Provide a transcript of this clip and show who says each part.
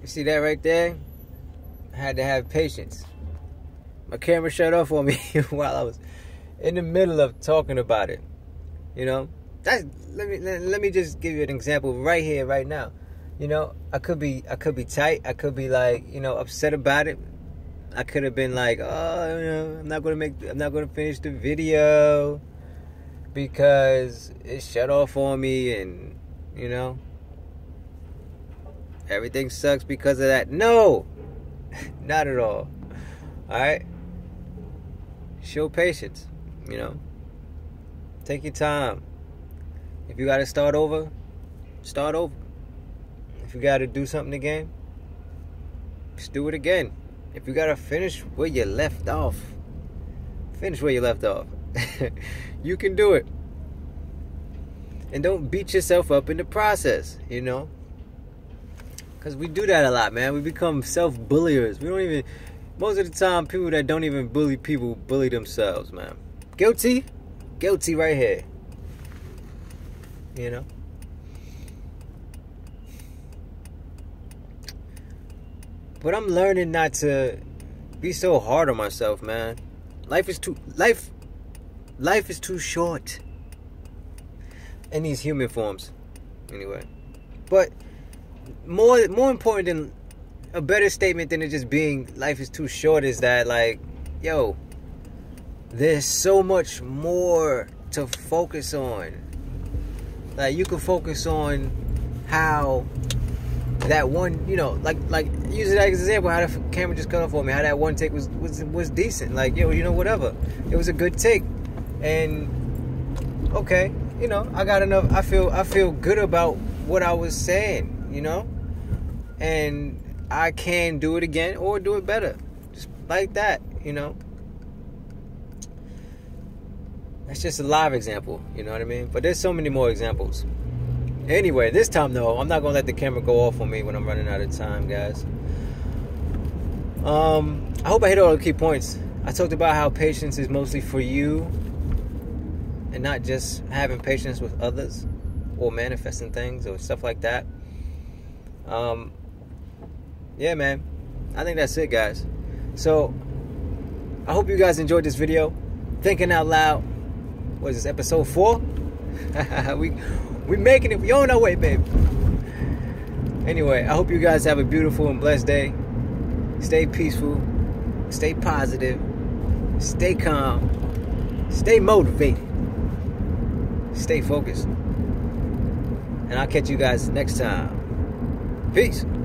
Speaker 1: You see that right there? I had to have patience. My camera shut off on me while I was in the middle of talking about it. You know, that's let me let, let me just give you an example right here, right now. You know, I could be I could be tight. I could be like you know upset about it. I could have been like, oh, you know, I'm not gonna make, I'm not gonna finish the video because it shut off on me, and you know, everything sucks because of that. No, not at all. All right, show patience. You know, take your time. If you got to start over, start over. If you got to do something again, just do it again. If you got to finish where you left off, finish where you left off. you can do it. And don't beat yourself up in the process, you know? Because we do that a lot, man. We become self bulliers. We don't even, most of the time, people that don't even bully people bully themselves, man. Guilty? Guilty right here. You know? But I'm learning not to be so hard on myself, man. Life is too life life is too short. In these human forms. Anyway. But more more important than a better statement than it just being life is too short is that like, yo, there's so much more to focus on. Like you can focus on how that one, you know, like like use that example, how the camera just cut off on me, how that one take was was was decent. Like, yo, you know, whatever. It was a good take. And okay, you know, I got enough I feel I feel good about what I was saying, you know? And I can do it again or do it better. Just like that, you know? That's just a live example, you know what I mean? But there's so many more examples. Anyway, this time though, I'm not gonna let the camera go off on me when I'm running out of time, guys. Um, I hope I hit all the key points. I talked about how patience is mostly for you and not just having patience with others or manifesting things or stuff like that. Um, yeah, man. I think that's it, guys. So, I hope you guys enjoyed this video. Thinking out loud. What is this, episode four? we we making it. We on our way, baby. Anyway, I hope you guys have a beautiful and blessed day. Stay peaceful. Stay positive. Stay calm. Stay motivated. Stay focused. And I'll catch you guys next time. Peace.